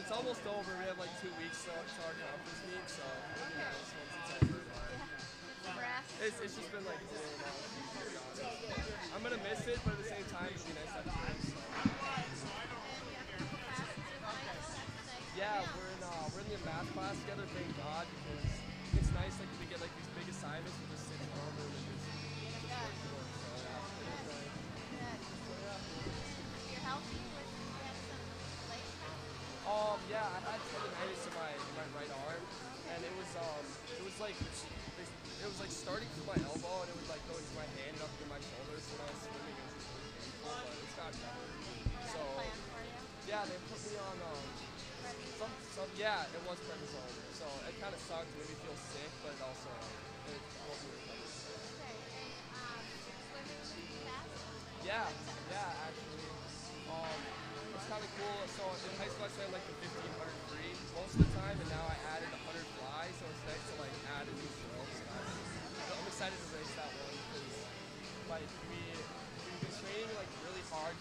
it's almost over. We have like two weeks till, till our conference meet, so be nice once it's over. It's, it's just been like really long. I'm gonna miss it, but at the same time, it'd be nice to have friends. So. Yeah, we're in uh, we're in the math class together. Thank God, because it's nice like we get like these big assignments. Yeah, I had tendonitis in my in my right arm, and it was um, it was like it was like starting from my elbow and it was like going to my hand and up to my shoulders when I was swimming. It was just really painful, but it's got better. So Plan for you? yeah, they put me on um, some some yeah, it was prednisone. So it kind of sucked, made me feel sick, but it also it helped me recover. Um? Yeah, yeah, actually. Um, kind of cool. So in high school, I swam like the 1500 free most of the time, and now I added 100 fly, so it's nice to like add a new stroke. So I'm, I'm excited to race that one because like we we've been training like really hard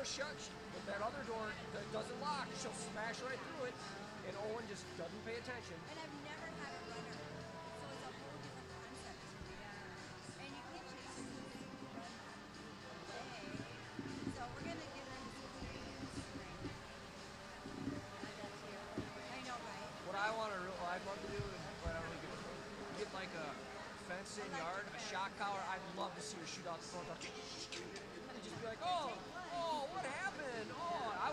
main door's shut, she, that other door that doesn't lock, she'll smash right through it. And Owen just doesn't pay attention. and I've never had a runner. So it's a whole different concept me. And you can't chase them because you run away. So we're gonna get her into school in the spring. I know, right? What I want to, what I'd love to do is, but I really get, get like a fenced in yard, a shock collar. I'd love to see her shoot out the front door. And just be like, oh?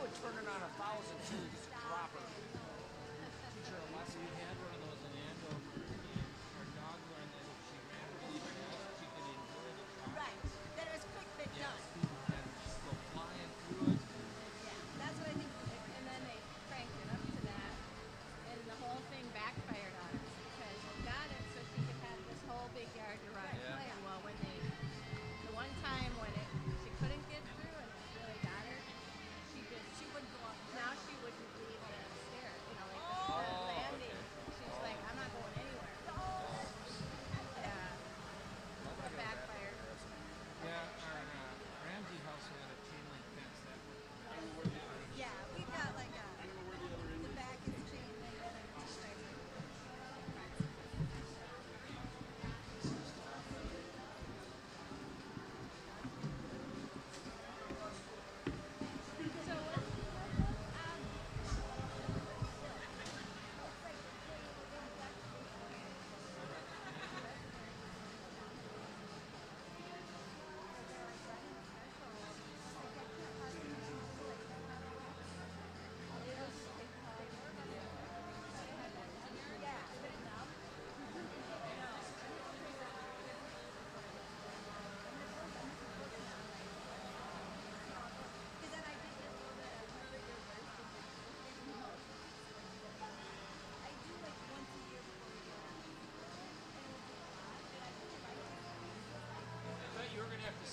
Oh, I would turn it on a thousand just drop her. Teach her a lesson. We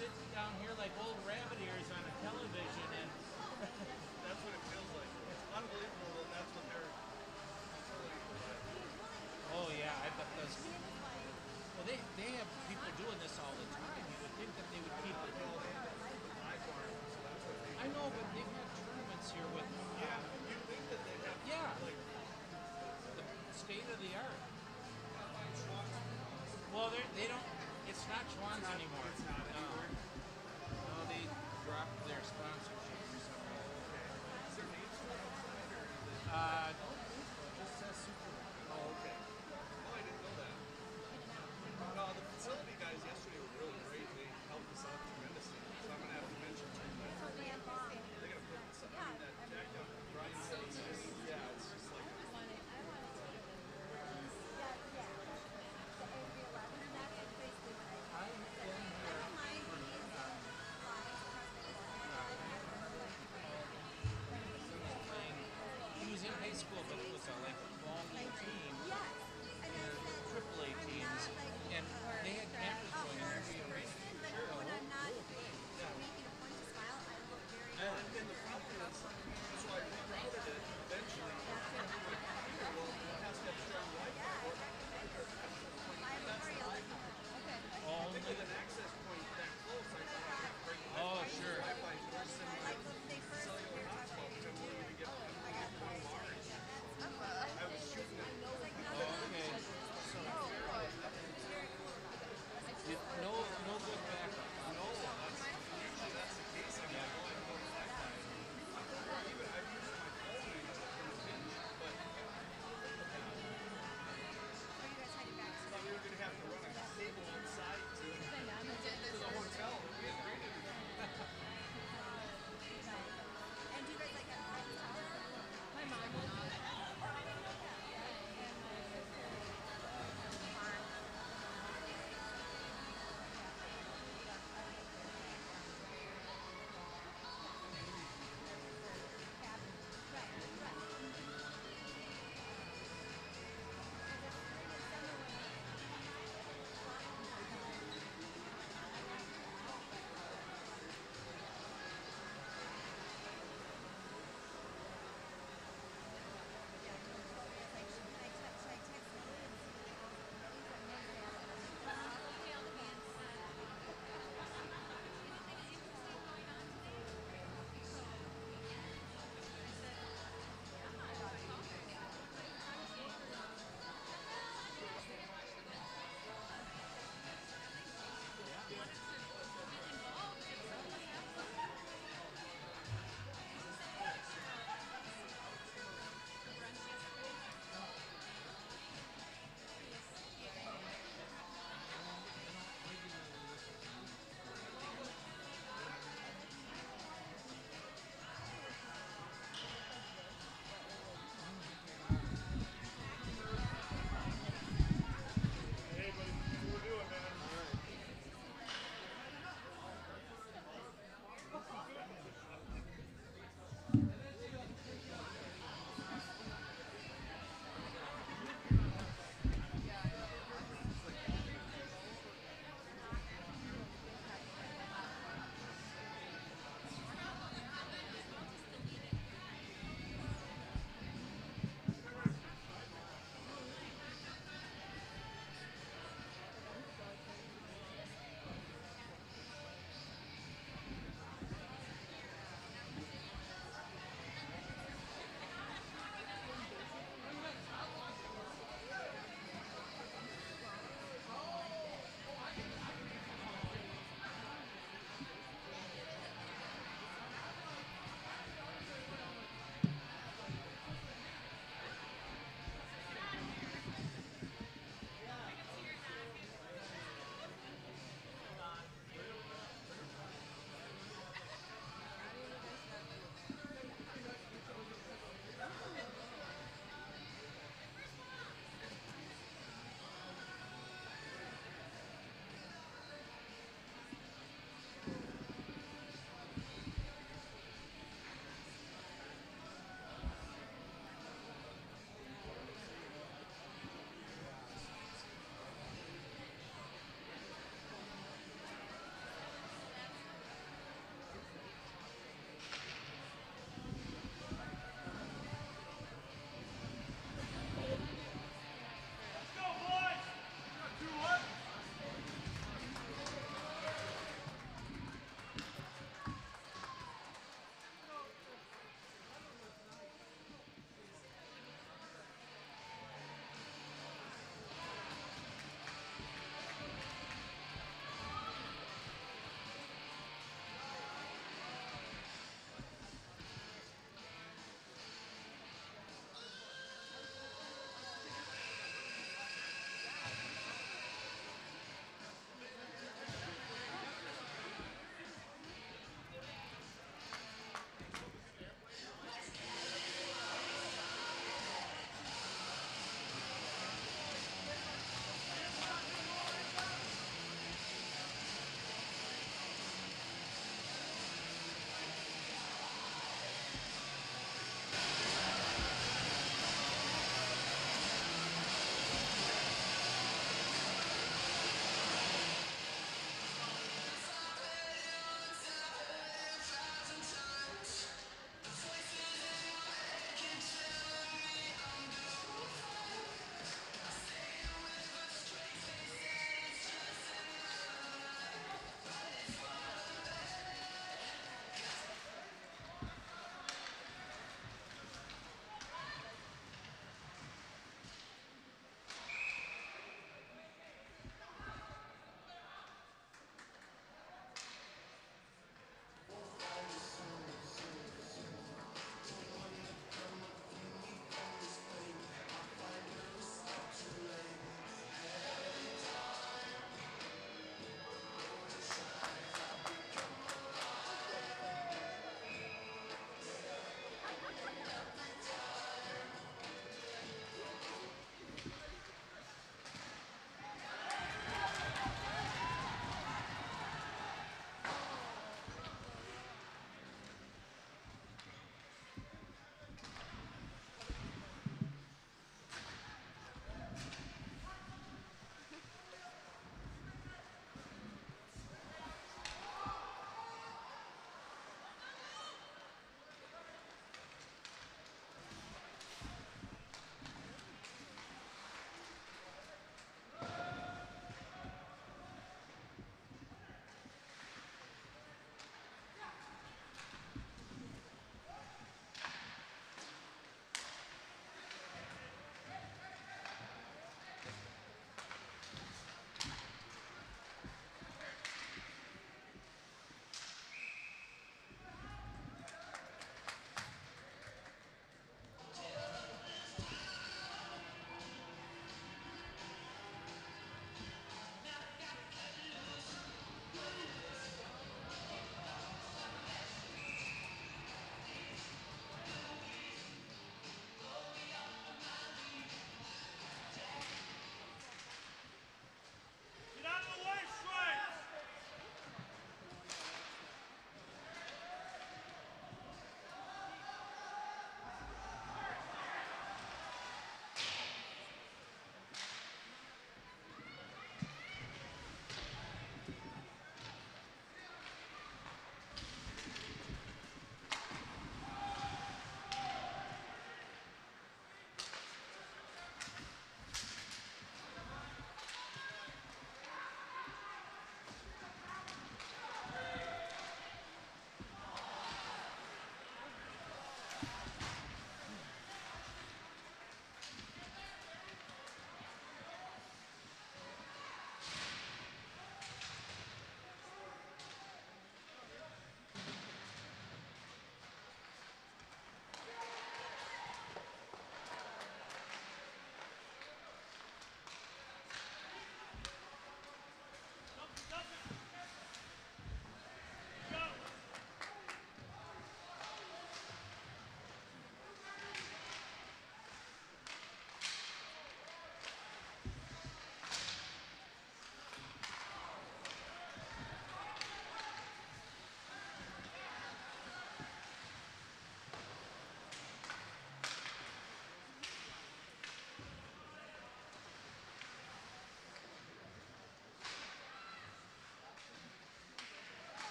sit down here like old rabbit ears on a television and That's what it feels like. It's unbelievable that that's what they're. oh yeah, I bet those. Well, they they have people doing this all the time. You would think that they would keep it. I know, but they've had tournaments here with. Yeah, you think that they have Yeah. like the state of the art. Well, they they don't. It's not Schwan's anymore. it's not no. No, dropped their sponsorship or something. is uh, in high school, but it was a like long team, triple A teams, and they had campers going in. We arranged But when I'm not making a point to smile, I look very And, and the problem is, so I rerouted it eventually. Well, it has to have strong Wi-Fi. I'm very eloquent. all With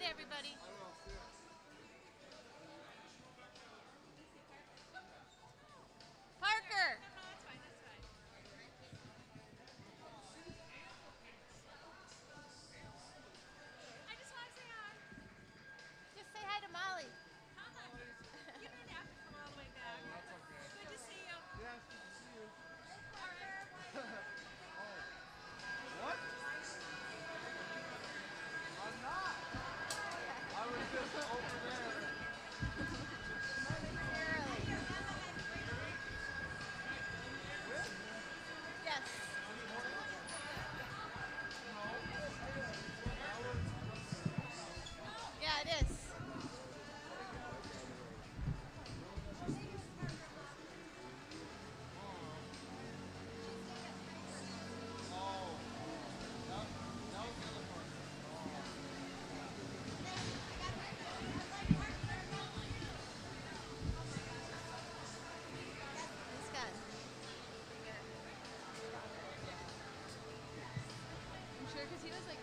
night, everybody. because he was like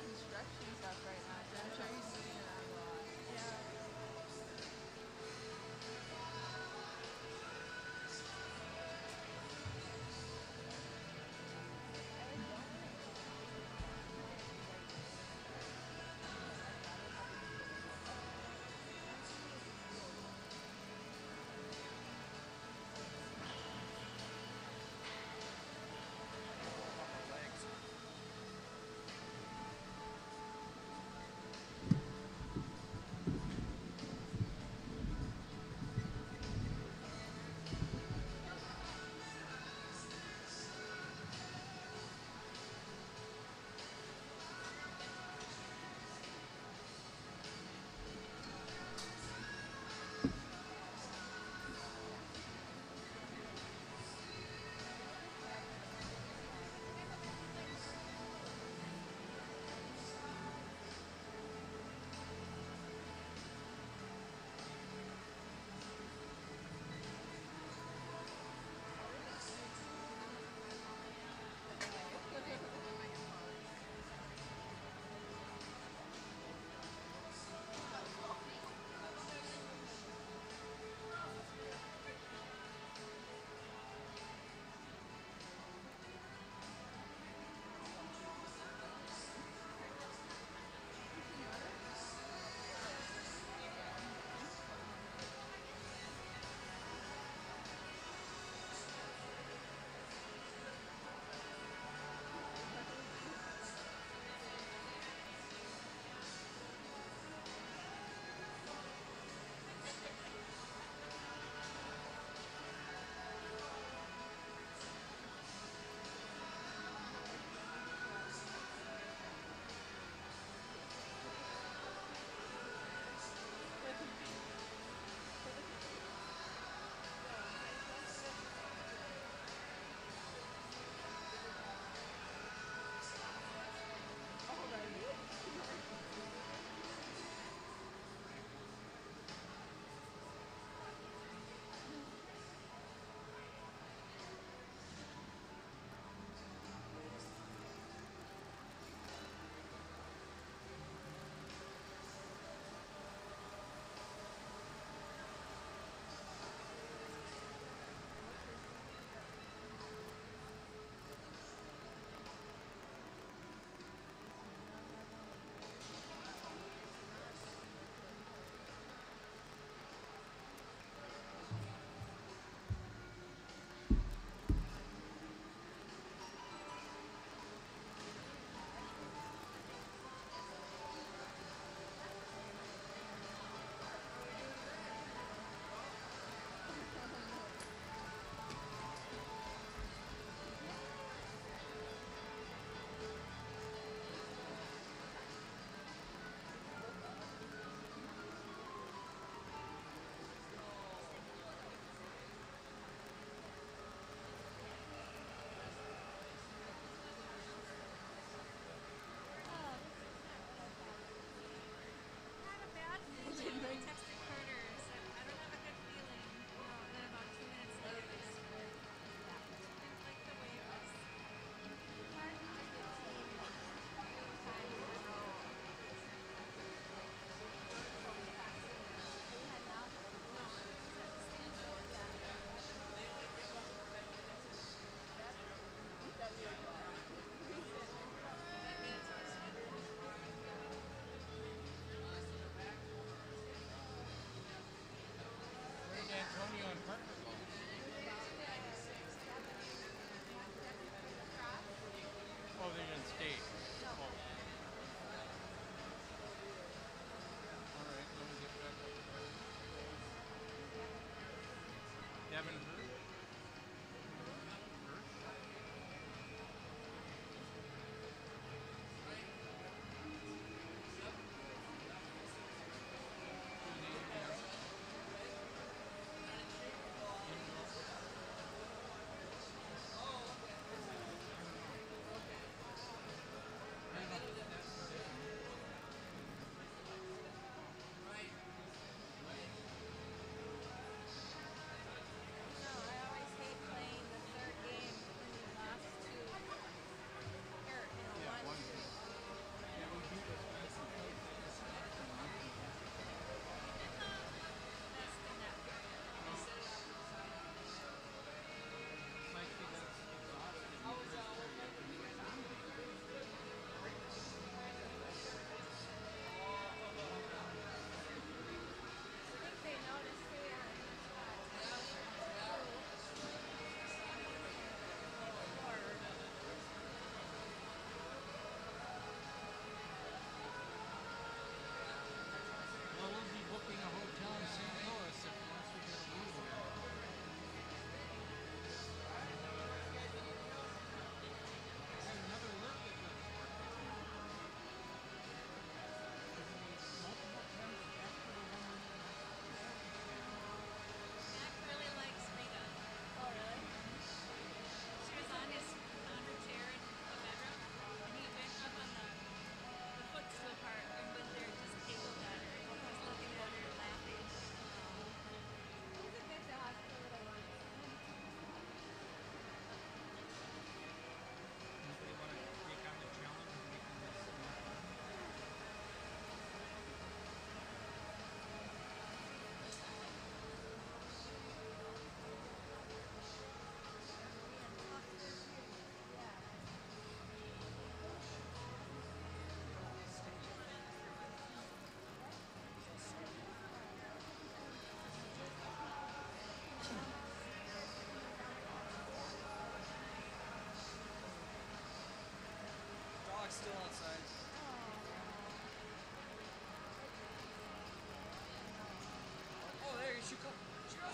day.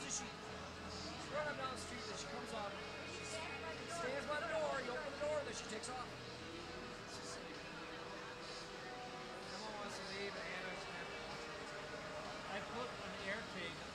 she, she's running down the street, and she comes up, she stands by the door, you open the door, then she takes off. Emma wants to leave, and Anna's. I put an air cage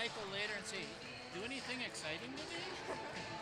Michael later and say, "Do anything exciting today?"